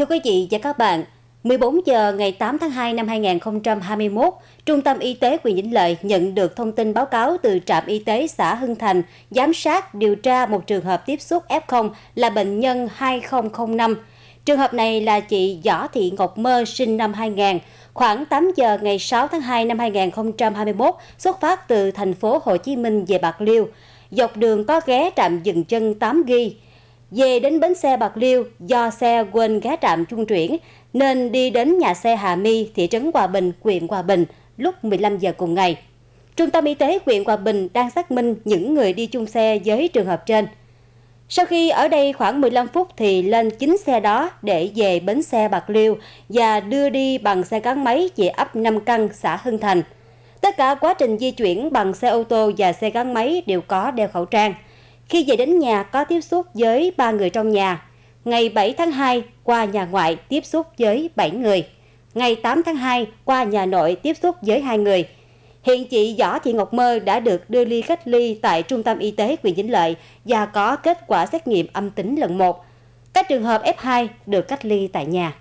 Thưa quý vị và các bạn, 14 giờ ngày 8 tháng 2 năm 2021, Trung tâm Y tế huyện Vĩnh Lợi nhận được thông tin báo cáo từ trạm y tế xã Hưng Thành giám sát điều tra một trường hợp tiếp xúc F0 là bệnh nhân 2005. Trường hợp này là chị Võ Thị Ngọc Mơ sinh năm 2000, khoảng 8 giờ ngày 6 tháng 2 năm 2021 xuất phát từ thành phố Hồ Chí Minh về Bạc Liêu. Dọc đường có ghé trạm dừng chân 8 ghi. Về đến bến xe Bạc Liêu, do xe quên ghé trạm trung chuyển, nên đi đến nhà xe Hà My, thị trấn Hòa Bình, huyện Hòa Bình lúc 15 giờ cùng ngày. Trung tâm Y tế huyện Hòa Bình đang xác minh những người đi chung xe với trường hợp trên. Sau khi ở đây khoảng 15 phút thì lên chính xe đó để về bến xe Bạc Liêu và đưa đi bằng xe gắn máy về ấp Năm Căn, xã Hưng Thành. Tất cả quá trình di chuyển bằng xe ô tô và xe gắn máy đều có đeo khẩu trang. Khi về đến nhà có tiếp xúc với ba người trong nhà. Ngày 7 tháng 2 qua nhà ngoại tiếp xúc với 7 người. Ngày 8 tháng 2 qua nhà nội tiếp xúc với hai người. Hiện chị Võ Thị Ngọc Mơ đã được đưa ly cách ly tại Trung tâm Y tế huyện Vĩnh Lợi và có kết quả xét nghiệm âm tính lần 1. Các trường hợp F2 được cách ly tại nhà.